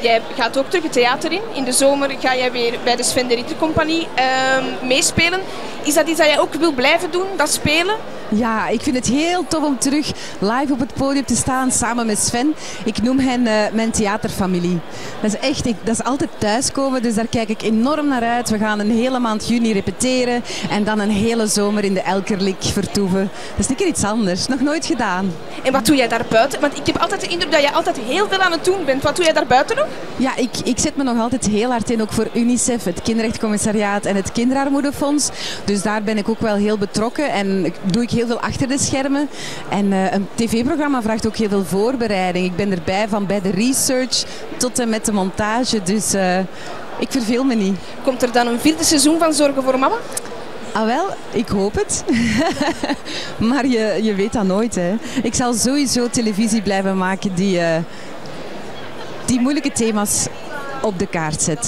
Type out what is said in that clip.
Jij gaat ook terug het theater in. In de zomer ga jij weer bij de Sven de Compagnie ehm, meespelen. Is dat iets dat jij ook wil blijven doen, dat spelen? Ja, ik vind het heel tof om terug live op het podium te staan samen met Sven. Ik noem hen uh, mijn theaterfamilie. Dat is echt, ik, dat is altijd thuiskomen, dus daar kijk ik enorm naar uit. We gaan een hele maand juni repeteren en dan een hele zomer in de Elkerlik vertoeven. Dat is een keer iets anders, nog nooit gedaan. En wat doe jij daar buiten? Want ik heb altijd de indruk dat jij altijd heel veel aan het doen bent. Wat doe jij daar buiten nog? Ja, ik, ik zet me nog altijd heel hard in, ook voor UNICEF, het Kinderrechtcommissariaat en het Kinderarmoedefonds. Dus daar ben ik ook wel heel betrokken en doe ik heel veel achter de schermen. En uh, een tv-programma vraagt ook heel veel voorbereiding. Ik ben erbij van bij de research tot en met de montage. Dus uh, ik verveel me niet. Komt er dan een vierde seizoen van Zorgen voor Mama? Ah wel, ik hoop het. maar je, je weet dat nooit. Hè. Ik zal sowieso televisie blijven maken die, uh, die moeilijke thema's op de kaart zet.